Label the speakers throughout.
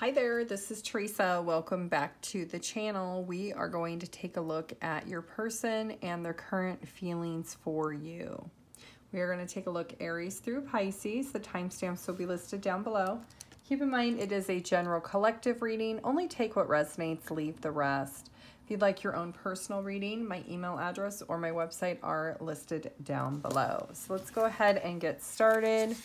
Speaker 1: Hi there, this is Theresa. Welcome back to the channel. We are going to take a look at your person and their current feelings for you. We are going to take a look Aries through Pisces. The timestamps will be listed down below. Keep in mind it is a general collective reading. Only take what resonates, leave the rest. If you'd like your own personal reading, my email address or my website are listed down below. So let's go ahead and get started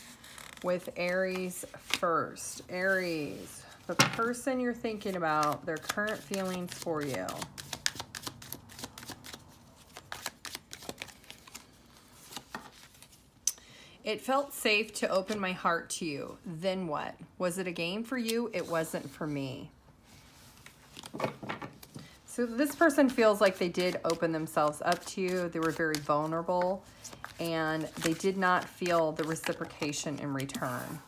Speaker 1: with Aries first. Aries, the person you're thinking about, their current feelings for you. It felt safe to open my heart to you. Then what? Was it a game for you? It wasn't for me. So this person feels like they did open themselves up to you. They were very vulnerable and they did not feel the reciprocation in return.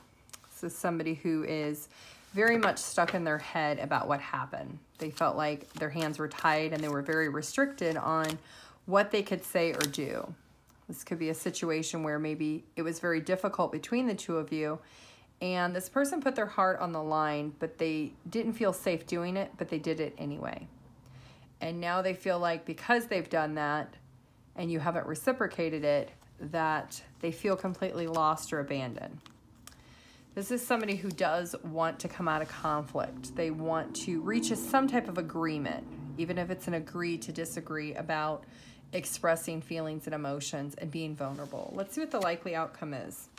Speaker 1: Is somebody who is very much stuck in their head about what happened. They felt like their hands were tied and they were very restricted on what they could say or do. This could be a situation where maybe it was very difficult between the two of you and this person put their heart on the line, but they didn't feel safe doing it, but they did it anyway. And now they feel like because they've done that and you haven't reciprocated it, that they feel completely lost or abandoned. This is somebody who does want to come out of conflict. They want to reach a, some type of agreement, even if it's an agree to disagree about expressing feelings and emotions and being vulnerable. Let's see what the likely outcome is.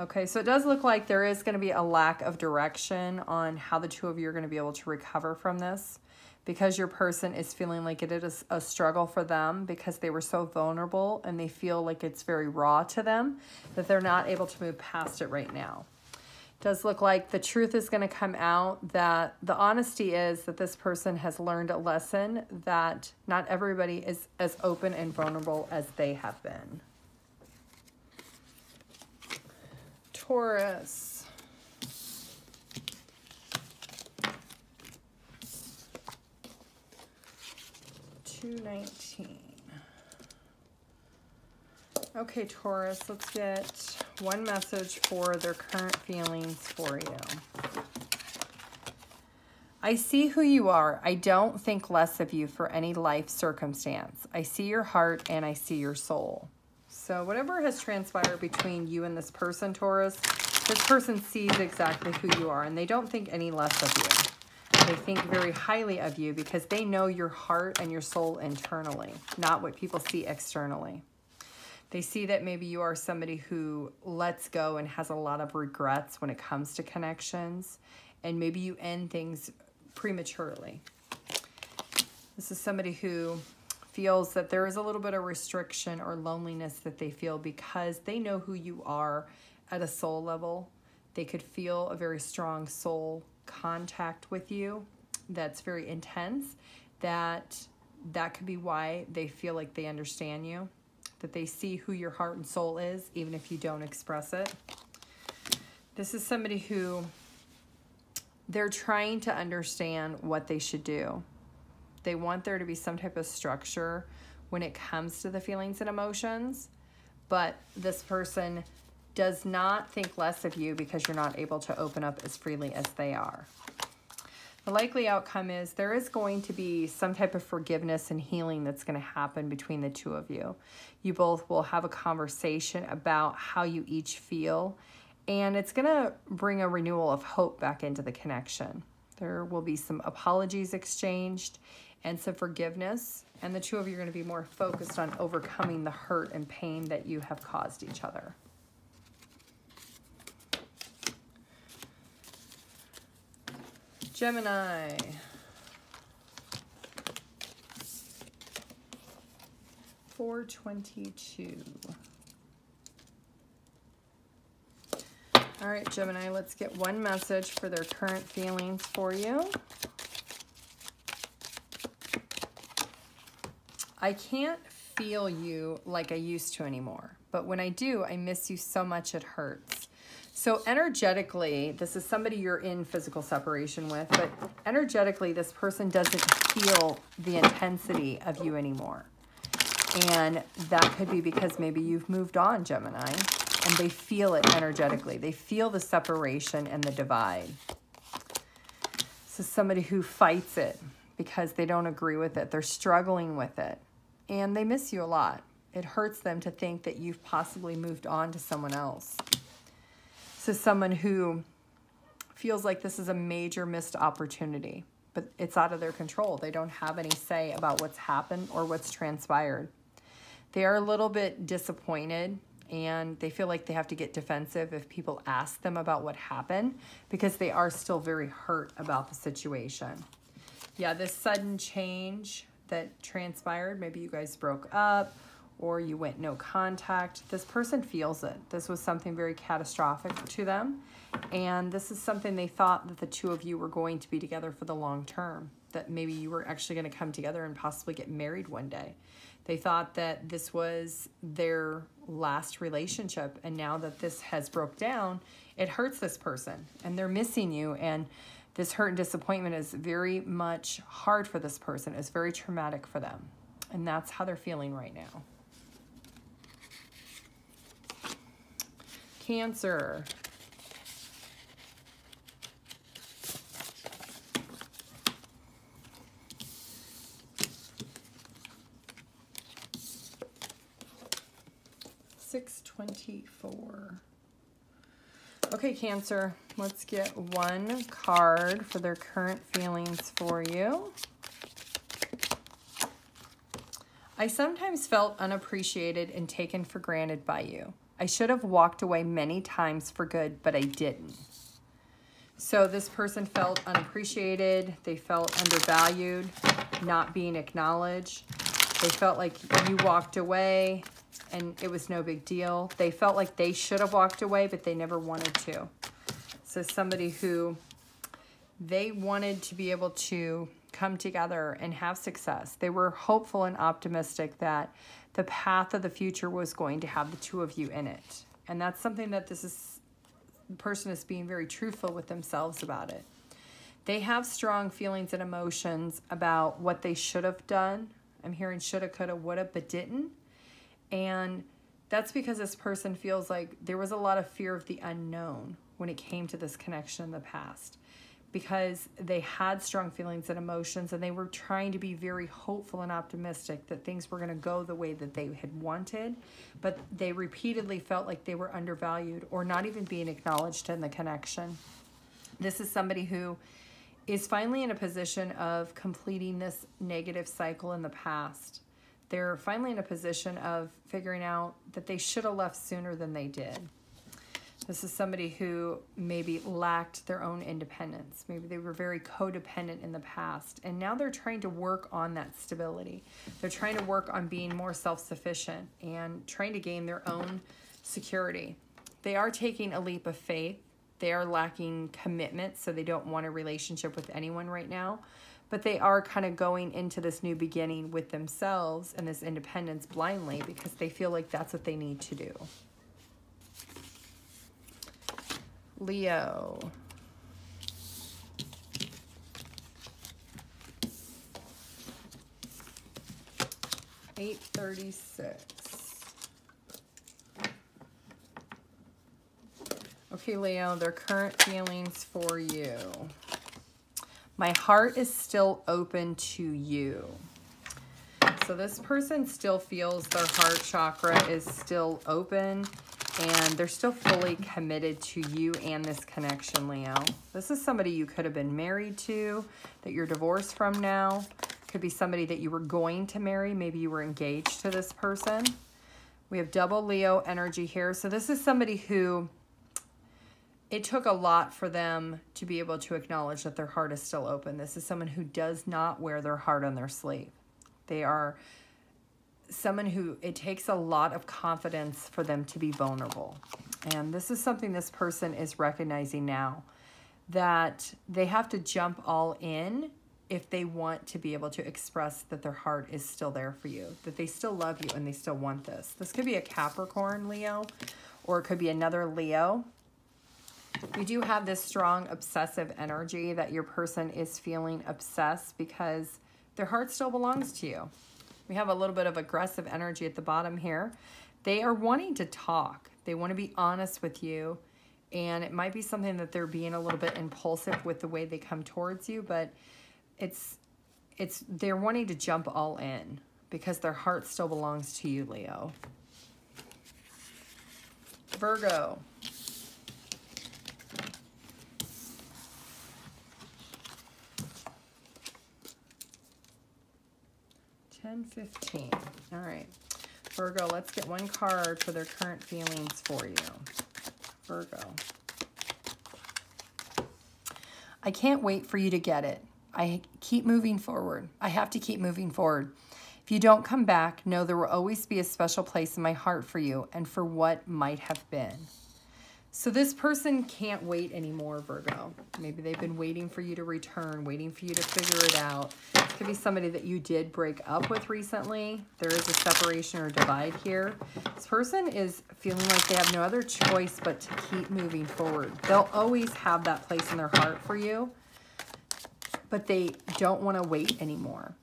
Speaker 1: Okay, so it does look like there is going to be a lack of direction on how the two of you are going to be able to recover from this because your person is feeling like it is a struggle for them because they were so vulnerable and they feel like it's very raw to them that they're not able to move past it right now does look like the truth is going to come out that the honesty is that this person has learned a lesson that not everybody is as open and vulnerable as they have been. Taurus. Two nineteen. Okay, Taurus, let's get one message for their current feelings for you. I see who you are. I don't think less of you for any life circumstance. I see your heart and I see your soul. So whatever has transpired between you and this person, Taurus, this person sees exactly who you are and they don't think any less of you. They think very highly of you because they know your heart and your soul internally, not what people see externally. They see that maybe you are somebody who lets go and has a lot of regrets when it comes to connections, and maybe you end things prematurely. This is somebody who feels that there is a little bit of restriction or loneliness that they feel because they know who you are at a soul level. They could feel a very strong soul contact with you that's very intense that that could be why they feel like they understand you that they see who your heart and soul is, even if you don't express it. This is somebody who they're trying to understand what they should do. They want there to be some type of structure when it comes to the feelings and emotions, but this person does not think less of you because you're not able to open up as freely as they are. The likely outcome is there is going to be some type of forgiveness and healing that's going to happen between the two of you. You both will have a conversation about how you each feel, and it's going to bring a renewal of hope back into the connection. There will be some apologies exchanged and some forgiveness, and the two of you are going to be more focused on overcoming the hurt and pain that you have caused each other. Gemini. Four twenty-two. All right, Gemini, let's get one message for their current feelings for you. I can't feel you like I used to anymore, but when I do, I miss you so much it hurts. So energetically, this is somebody you're in physical separation with, but energetically, this person doesn't feel the intensity of you anymore. And that could be because maybe you've moved on, Gemini, and they feel it energetically. They feel the separation and the divide. This is somebody who fights it because they don't agree with it. They're struggling with it. And they miss you a lot. It hurts them to think that you've possibly moved on to someone else. Is someone who feels like this is a major missed opportunity, but it's out of their control. They don't have any say about what's happened or what's transpired. They are a little bit disappointed and they feel like they have to get defensive if people ask them about what happened because they are still very hurt about the situation. Yeah, this sudden change that transpired, maybe you guys broke up or you went no contact. This person feels it. This was something very catastrophic to them. And this is something they thought that the two of you were going to be together for the long term, that maybe you were actually going to come together and possibly get married one day. They thought that this was their last relationship. And now that this has broke down, it hurts this person and they're missing you. And this hurt and disappointment is very much hard for this person. It's very traumatic for them. And that's how they're feeling right now. Cancer. Six twenty-four. Okay, Cancer, let's get one card for their current feelings for you. I sometimes felt unappreciated and taken for granted by you. I should have walked away many times for good, but I didn't. So this person felt unappreciated. They felt undervalued, not being acknowledged. They felt like you walked away and it was no big deal. They felt like they should have walked away, but they never wanted to. So somebody who they wanted to be able to come together and have success. They were hopeful and optimistic that the path of the future was going to have the two of you in it. And that's something that this is person is being very truthful with themselves about it. They have strong feelings and emotions about what they should have done. I'm hearing shoulda, coulda, woulda, but didn't. And that's because this person feels like there was a lot of fear of the unknown when it came to this connection in the past because they had strong feelings and emotions and they were trying to be very hopeful and optimistic that things were going to go the way that they had wanted but they repeatedly felt like they were undervalued or not even being acknowledged in the connection. This is somebody who is finally in a position of completing this negative cycle in the past. They're finally in a position of figuring out that they should have left sooner than they did this is somebody who maybe lacked their own independence. Maybe they were very codependent in the past, and now they're trying to work on that stability. They're trying to work on being more self sufficient and trying to gain their own security. They are taking a leap of faith. They are lacking commitment, so they don't want a relationship with anyone right now. But they are kind of going into this new beginning with themselves and this independence blindly because they feel like that's what they need to do. Leo. Eight thirty-six. Okay, Leo, their current feelings for you. My heart is still open to you. So this person still feels their heart chakra is still open and they're still fully committed to you and this connection, Leo. This is somebody you could have been married to, that you're divorced from now. Could be somebody that you were going to marry. Maybe you were engaged to this person. We have double Leo energy here. So this is somebody who it took a lot for them to be able to acknowledge that their heart is still open. This is someone who does not wear their heart on their sleeve. They are someone who it takes a lot of confidence for them to be vulnerable. And this is something this person is recognizing now that they have to jump all in if they want to be able to express that their heart is still there for you, that they still love you and they still want this. This could be a Capricorn Leo or it could be another Leo. We do have this strong obsessive energy that your person is feeling obsessed because their heart still belongs to you. We have a little bit of aggressive energy at the bottom here. They are wanting to talk. They want to be honest with you And it might be something that they're being a little bit impulsive with the way they come towards you, but it's it's they're wanting to jump all in because their heart still belongs to you, Leo. Virgo. Ten fifteen. All right. Virgo, let's get one card for their current feelings for you. Virgo. I can't wait for you to get it. I keep moving forward. I have to keep moving forward. If you don't come back, know there will always be a special place in my heart for you and for what might have been. So this person can't wait anymore, Virgo. Maybe they've been waiting for you to return, waiting for you to figure it out. This could be somebody that you did break up with recently. There is a separation or divide here. This person is feeling like they have no other choice but to keep moving forward. They'll always have that place in their heart for you, but they don't want to wait anymore.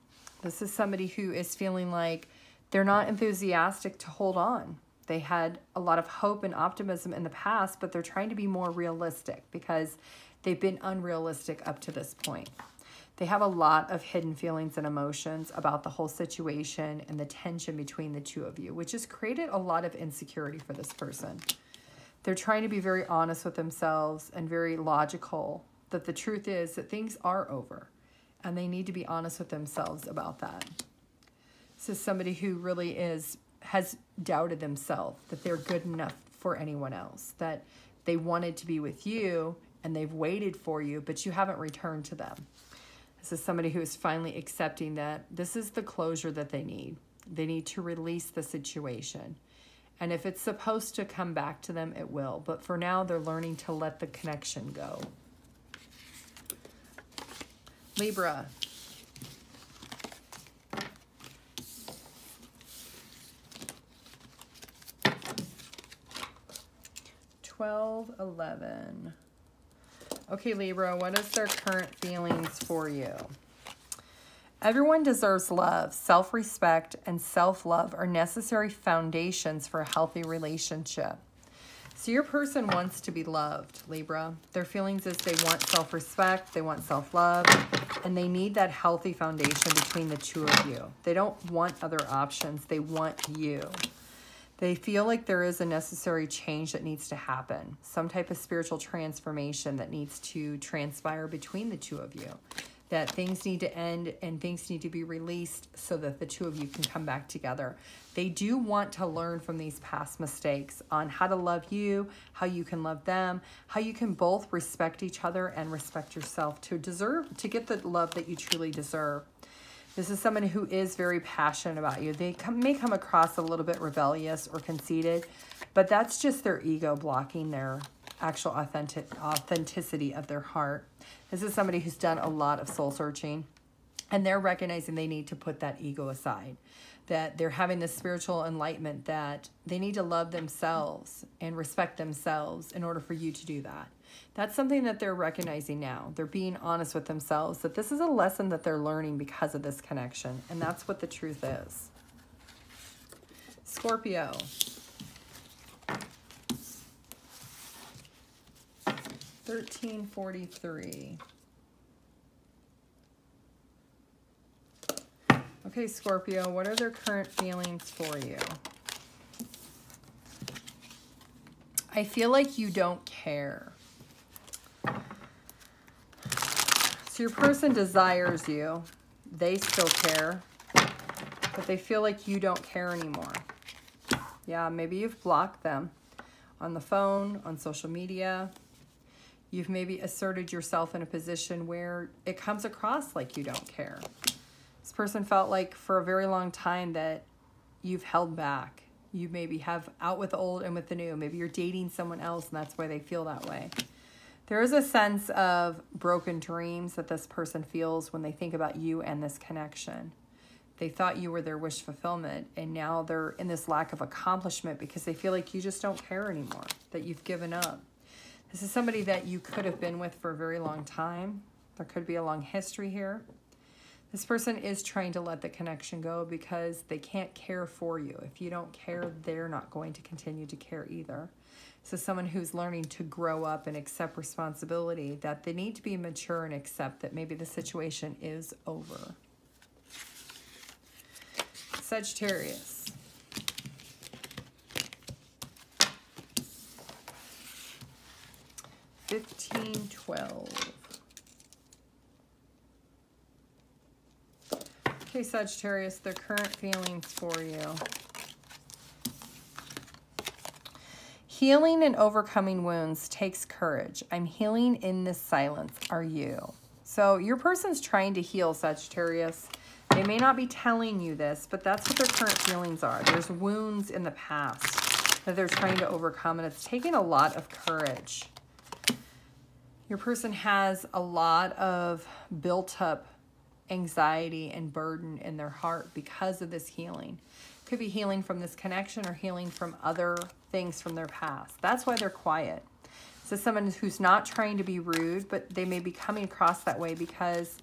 Speaker 1: This is somebody who is feeling like they're not enthusiastic to hold on they had a lot of hope and optimism in the past, but they're trying to be more realistic because they've been unrealistic up to this point. They have a lot of hidden feelings and emotions about the whole situation and the tension between the two of you, which has created a lot of insecurity for this person. They're trying to be very honest with themselves and very logical that the truth is that things are over and they need to be honest with themselves about that. This is somebody who really is has doubted themselves that they're good enough for anyone else, that they wanted to be with you and they've waited for you, but you haven't returned to them. This is somebody who is finally accepting that this is the closure that they need. They need to release the situation. And if it's supposed to come back to them, it will. But for now, they're learning to let the connection go. Libra, 12, 11. Okay, Libra, what is their current feelings for you? Everyone deserves love. Self-respect and self-love are necessary foundations for a healthy relationship. So your person wants to be loved, Libra. Their feelings is they want self-respect, they want self-love, and they need that healthy foundation between the two of you. They don't want other options. They want you. They feel like there is a necessary change that needs to happen, some type of spiritual transformation that needs to transpire between the two of you. That things need to end and things need to be released so that the two of you can come back together. They do want to learn from these past mistakes on how to love you, how you can love them, how you can both respect each other and respect yourself to deserve, to get the love that you truly deserve. This is someone who is very passionate about you. They come, may come across a little bit rebellious or conceited, but that's just their ego blocking their actual authentic authenticity of their heart. This is somebody who's done a lot of soul searching and they're recognizing they need to put that ego aside that they're having this spiritual enlightenment that they need to love themselves and respect themselves in order for you to do that. That's something that they're recognizing now. They're being honest with themselves that this is a lesson that they're learning because of this connection. And that's what the truth is. Scorpio. Thirteen forty three. Okay, Scorpio, what are their current feelings for you? I feel like you don't care. So your person desires you. They still care, but they feel like you don't care anymore. Yeah, maybe you've blocked them on the phone, on social media. You've maybe asserted yourself in a position where it comes across like you don't care. This person felt like for a very long time that you've held back. You maybe have out with the old and with the new. Maybe you're dating someone else and that's why they feel that way. There is a sense of broken dreams that this person feels when they think about you and this connection. They thought you were their wish fulfillment, and now they're in this lack of accomplishment because they feel like you just don't care anymore, that you've given up. This is somebody that you could have been with for a very long time. There could be a long history here. This person is trying to let the connection go because they can't care for you. If you don't care, they're not going to continue to care either. So someone who's learning to grow up and accept responsibility, that they need to be mature and accept that maybe the situation is over. Sagittarius. Fifteen twelve. Okay, Sagittarius, the current feelings for you. Healing and overcoming wounds takes courage. I'm healing in this silence. Are you? So your person's trying to heal, Sagittarius. They may not be telling you this, but that's what their current feelings are. There's wounds in the past that they're trying to overcome, and it's taking a lot of courage. Your person has a lot of built up anxiety and burden in their heart because of this healing. Could be healing from this connection or healing from other things from their past. That's why they're quiet. So someone who's not trying to be rude, but they may be coming across that way because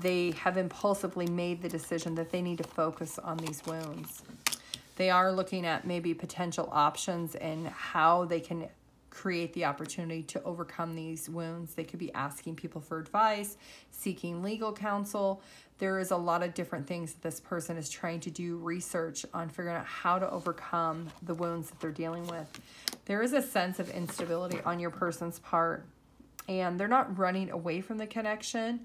Speaker 1: they have impulsively made the decision that they need to focus on these wounds. They are looking at maybe potential options and how they can create the opportunity to overcome these wounds. They could be asking people for advice, seeking legal counsel. There is a lot of different things that this person is trying to do research on figuring out how to overcome the wounds that they're dealing with. There is a sense of instability on your person's part, and they're not running away from the connection,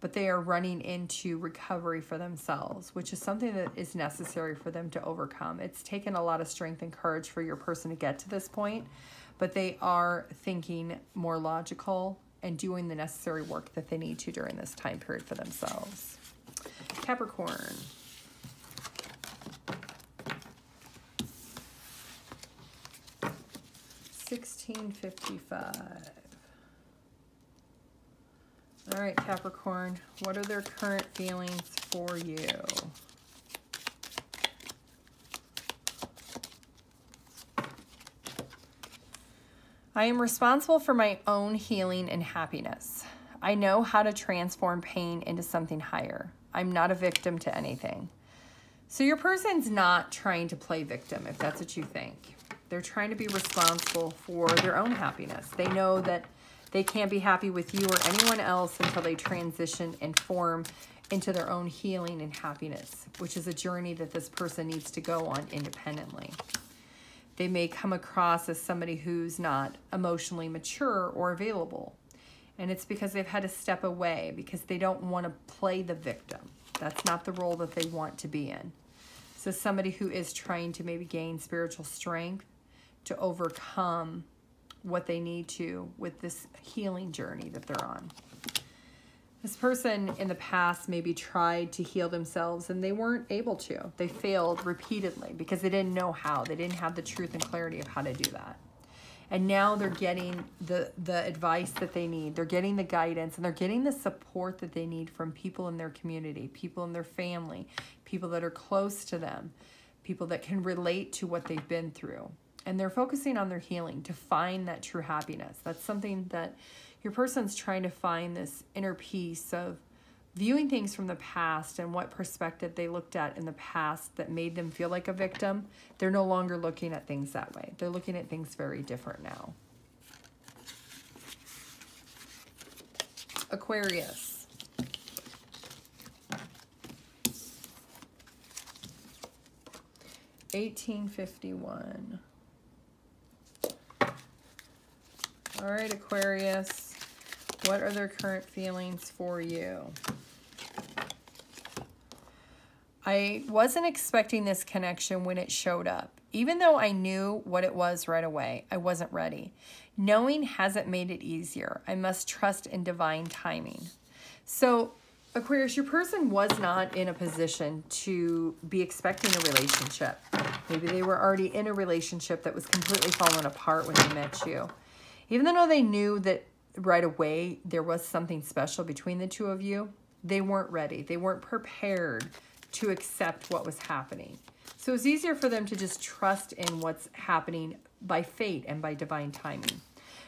Speaker 1: but they are running into recovery for themselves, which is something that is necessary for them to overcome. It's taken a lot of strength and courage for your person to get to this point but they are thinking more logical and doing the necessary work that they need to during this time period for themselves. Capricorn. Sixteen fifty-five. All right, Capricorn, what are their current feelings for you? I am responsible for my own healing and happiness. I know how to transform pain into something higher. I'm not a victim to anything. So your person's not trying to play victim, if that's what you think. They're trying to be responsible for their own happiness. They know that they can't be happy with you or anyone else until they transition and form into their own healing and happiness, which is a journey that this person needs to go on independently they may come across as somebody who's not emotionally mature or available. And it's because they've had to step away because they don't want to play the victim. That's not the role that they want to be in. So somebody who is trying to maybe gain spiritual strength to overcome what they need to with this healing journey that they're on. This person in the past maybe tried to heal themselves and they weren't able to. They failed repeatedly because they didn't know how. They didn't have the truth and clarity of how to do that. And now they're getting the, the advice that they need. They're getting the guidance and they're getting the support that they need from people in their community, people in their family, people that are close to them, people that can relate to what they've been through. And they're focusing on their healing to find that true happiness. That's something that your person's trying to find this inner peace of viewing things from the past and what perspective they looked at in the past that made them feel like a victim. They're no longer looking at things that way. They're looking at things very different now. Aquarius. Eighteen fifty one. All right, Aquarius. What are their current feelings for you? I wasn't expecting this connection when it showed up. Even though I knew what it was right away, I wasn't ready. Knowing hasn't made it easier. I must trust in divine timing. So, Aquarius, your person was not in a position to be expecting a relationship. Maybe they were already in a relationship that was completely falling apart when they met you. Even though they knew that right away there was something special between the two of you, they weren't ready. They weren't prepared to accept what was happening. So it's easier for them to just trust in what's happening by fate and by divine timing.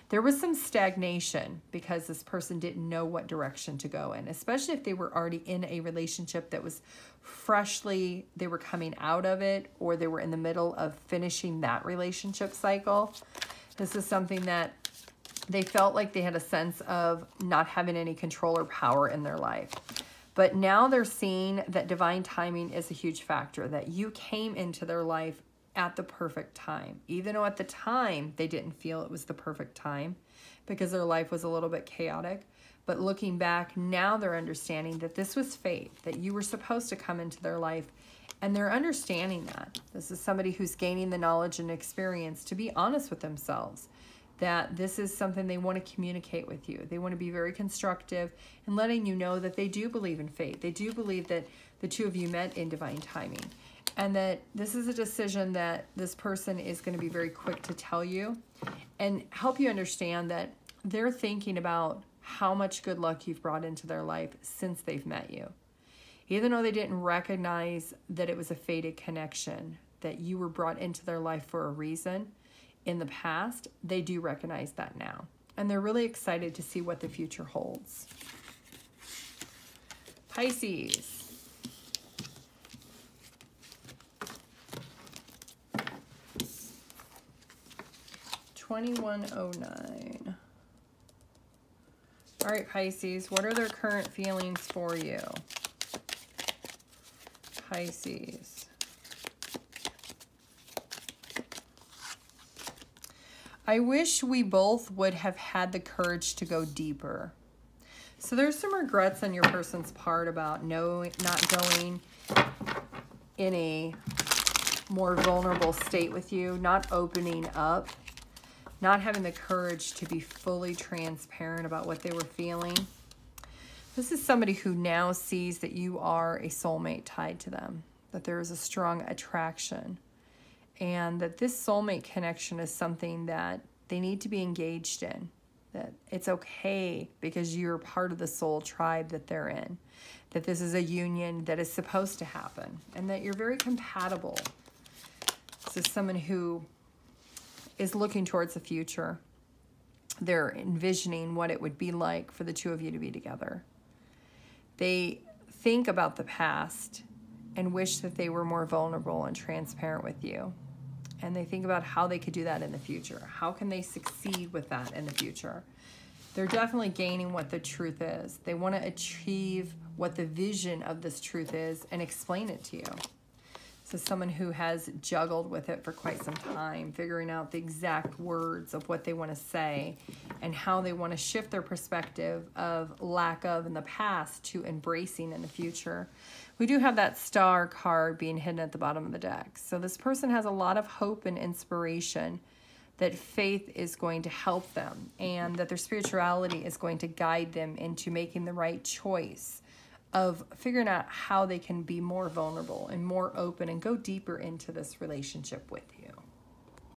Speaker 1: There was some stagnation because this person didn't know what direction to go in, especially if they were already in a relationship that was freshly, they were coming out of it or they were in the middle of finishing that relationship cycle. This is something that they felt like they had a sense of not having any control or power in their life. But now they're seeing that divine timing is a huge factor, that you came into their life at the perfect time. Even though at the time they didn't feel it was the perfect time because their life was a little bit chaotic. But looking back, now they're understanding that this was fate, that you were supposed to come into their life. And they're understanding that. This is somebody who's gaining the knowledge and experience to be honest with themselves that this is something they want to communicate with you. They want to be very constructive and letting you know that they do believe in fate. They do believe that the two of you met in divine timing and that this is a decision that this person is going to be very quick to tell you and help you understand that they're thinking about how much good luck you've brought into their life since they've met you. Even though they didn't recognize that it was a fated connection, that you were brought into their life for a reason in the past, they do recognize that now. And they're really excited to see what the future holds. Pisces. 2109. All right, Pisces, what are their current feelings for you? Pisces. I wish we both would have had the courage to go deeper. So there's some regrets on your person's part about knowing, not going in a more vulnerable state with you, not opening up not having the courage to be fully transparent about what they were feeling. This is somebody who now sees that you are a soulmate tied to them, that there is a strong attraction, and that this soulmate connection is something that they need to be engaged in. That it's okay because you're part of the soul tribe that they're in. That this is a union that is supposed to happen and that you're very compatible. This is someone who is looking towards the future. They're envisioning what it would be like for the two of you to be together. They think about the past and wish that they were more vulnerable and transparent with you. And they think about how they could do that in the future. How can they succeed with that in the future? They're definitely gaining what the truth is. They want to achieve what the vision of this truth is and explain it to you. So someone who has juggled with it for quite some time, figuring out the exact words of what they want to say and how they want to shift their perspective of lack of in the past to embracing in the future. We do have that star card being hidden at the bottom of the deck. So this person has a lot of hope and inspiration that faith is going to help them and that their spirituality is going to guide them into making the right choice of figuring out how they can be more vulnerable and more open and go deeper into this relationship with you.